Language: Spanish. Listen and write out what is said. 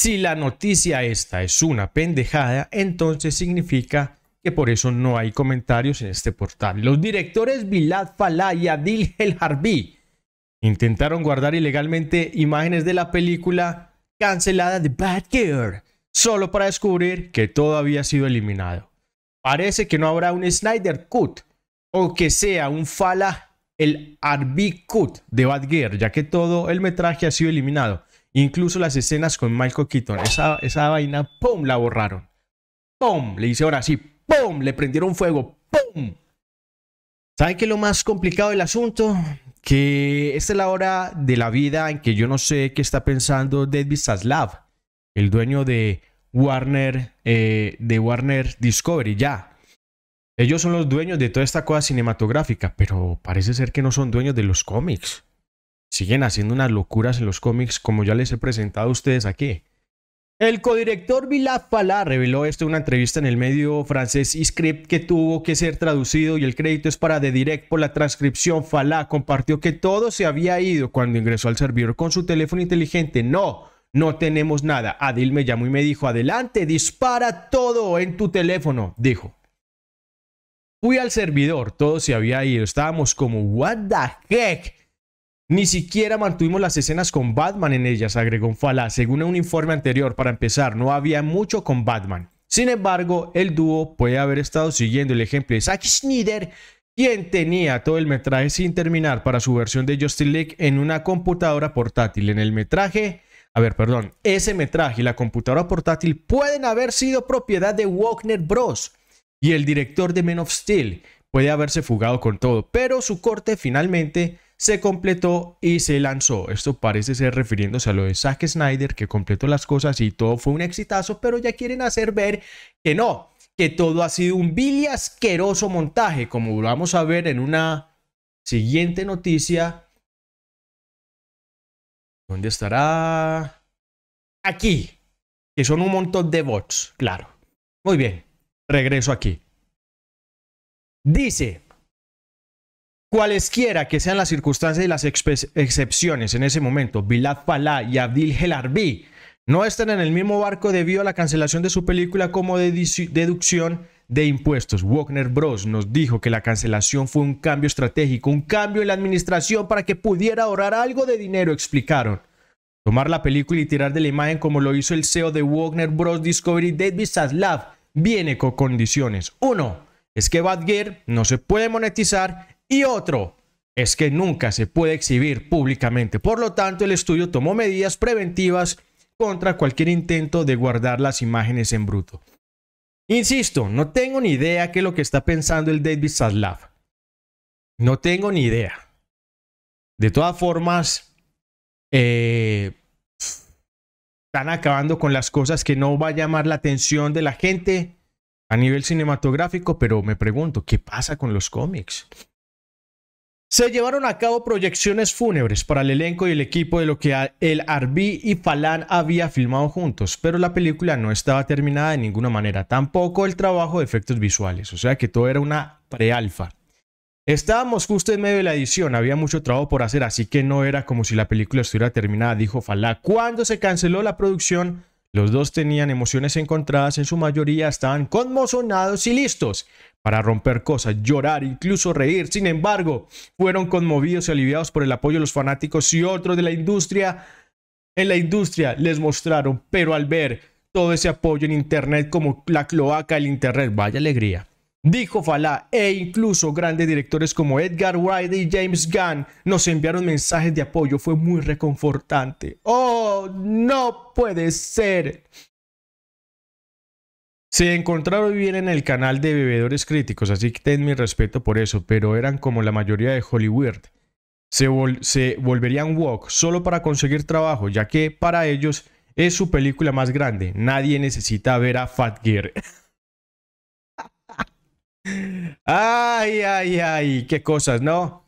Si la noticia esta es una pendejada, entonces significa que por eso no hay comentarios en este portal. Los directores Bilal Falah y Adil El Harbi intentaron guardar ilegalmente imágenes de la película cancelada de Bad Girl, solo para descubrir que todo había sido eliminado. Parece que no habrá un Snyder Cut o que sea un Falah el Harbi Cut de Bad Girl, ya que todo el metraje ha sido eliminado. Incluso las escenas con Michael Keaton. Esa, esa vaina, ¡pum! la borraron. ¡Pum! Le hice ahora sí, ¡pum! Le prendieron fuego, ¡pum! ¿Saben qué es lo más complicado del asunto? Que esta es la hora de la vida en que yo no sé qué está pensando David Zaslav, el dueño de Warner, eh, de Warner Discovery, ya. Ellos son los dueños de toda esta cosa cinematográfica, pero parece ser que no son dueños de los cómics. Siguen haciendo unas locuras en los cómics como ya les he presentado a ustedes aquí. El codirector Vilaf Fala reveló esto en una entrevista en el medio francés Script que tuvo que ser traducido y el crédito es para The Direct por la transcripción. Fala compartió que todo se había ido cuando ingresó al servidor con su teléfono inteligente. No, no tenemos nada. Adil me llamó y me dijo, adelante, dispara todo en tu teléfono, dijo. Fui al servidor, todo se había ido. Estábamos como, what the heck? Ni siquiera mantuvimos las escenas con Batman en ellas, agregó Fala. Según un informe anterior, para empezar, no había mucho con Batman. Sin embargo, el dúo puede haber estado siguiendo el ejemplo de Zack Snyder, quien tenía todo el metraje sin terminar para su versión de Justice League en una computadora portátil. En el metraje, a ver, perdón, ese metraje y la computadora portátil pueden haber sido propiedad de Warner Bros. Y el director de Men of Steel puede haberse fugado con todo, pero su corte finalmente se completó y se lanzó. Esto parece ser refiriéndose a lo de Zack Snyder, que completó las cosas y todo fue un exitazo, pero ya quieren hacer ver que no, que todo ha sido un vil y asqueroso montaje, como vamos a ver en una siguiente noticia. ¿Dónde estará? Aquí, que son un montón de bots, claro. Muy bien, regreso aquí. Dice, Cualesquiera que sean las circunstancias y las excepciones en ese momento, Bilal Falah y Abdil Helarbi no están en el mismo barco debido a la cancelación de su película como deducción de impuestos. Wagner Bros. nos dijo que la cancelación fue un cambio estratégico, un cambio en la administración para que pudiera ahorrar algo de dinero, explicaron. Tomar la película y tirar de la imagen como lo hizo el CEO de Wagner Bros. Discovery, David Zaslav, viene con condiciones. Uno, es que Bad Gear no se puede monetizar y otro es que nunca se puede exhibir públicamente. Por lo tanto, el estudio tomó medidas preventivas contra cualquier intento de guardar las imágenes en bruto. Insisto, no tengo ni idea qué es lo que está pensando el David Zaslav. No tengo ni idea. De todas formas, eh, están acabando con las cosas que no va a llamar la atención de la gente a nivel cinematográfico, pero me pregunto, ¿qué pasa con los cómics? Se llevaron a cabo proyecciones fúnebres para el elenco y el equipo de lo que el Arbi y Falan había filmado juntos, pero la película no estaba terminada de ninguna manera, tampoco el trabajo de efectos visuales, o sea que todo era una pre-alfa. Estábamos justo en medio de la edición, había mucho trabajo por hacer, así que no era como si la película estuviera terminada, dijo Falá. Cuando se canceló la producción, los dos tenían emociones encontradas, en su mayoría estaban conmocionados y listos para romper cosas, llorar, incluso reír. Sin embargo, fueron conmovidos y aliviados por el apoyo de los fanáticos y otros de la industria. En la industria les mostraron, pero al ver todo ese apoyo en Internet como la cloaca del Internet, vaya alegría. Dijo Fala, e incluso grandes directores como Edgar Wright y James Gunn nos enviaron mensajes de apoyo. Fue muy reconfortante. ¡Oh, no puede ser! Se encontraron bien en el canal de bebedores críticos, así que ten mi respeto por eso, pero eran como la mayoría de Hollywood. Se, se volverían walk solo para conseguir trabajo, ya que para ellos es su película más grande. Nadie necesita ver a Fat Gear. ay, ay, ay, qué cosas, ¿no?